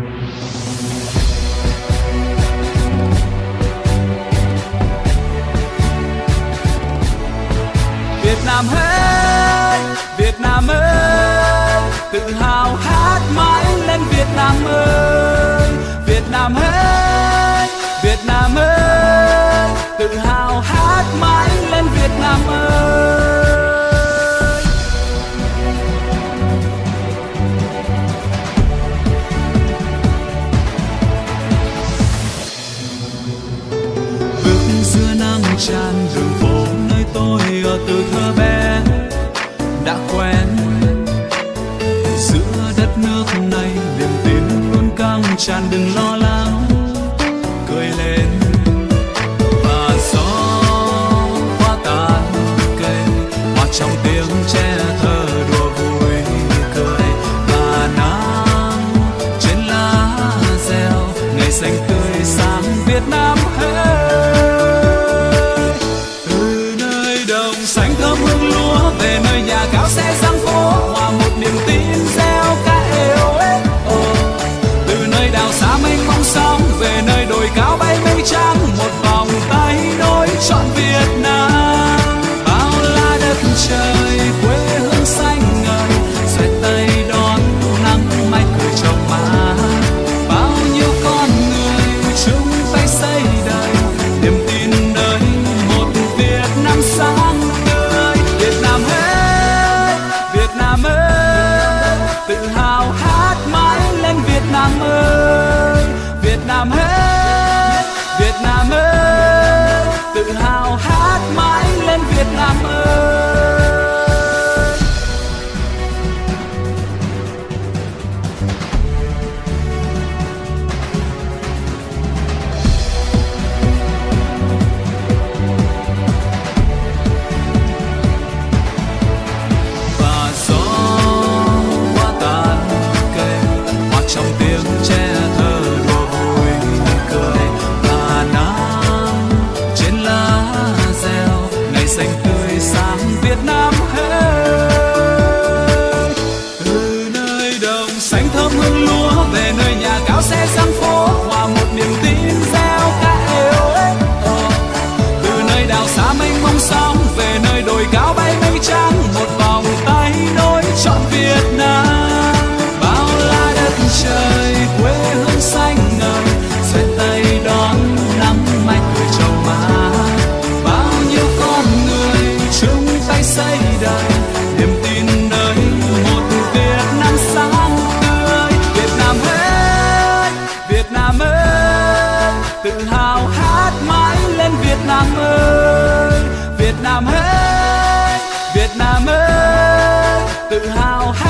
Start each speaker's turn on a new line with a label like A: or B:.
A: Việt Nam ơi, Việt Nam ơi, tự hào hát mãi lên Việt Nam ơi. tràn đường phố nơi tôi ở từ thơ bé đã quen. Giữa đất nước này niềm tin luôn căng tràn đừng lo sóng về nơi đồi cao bay mây trắng, một vòng tay nối chọn Việt Nam. Bao la đất trời. tự hào hát mãi lên Việt Nam ơi. xanh tươi sáng Việt Nam. hát mãi lên Việt Nam ơi. Việt Nam ơi, Việt Nam ơi. Tự hào hát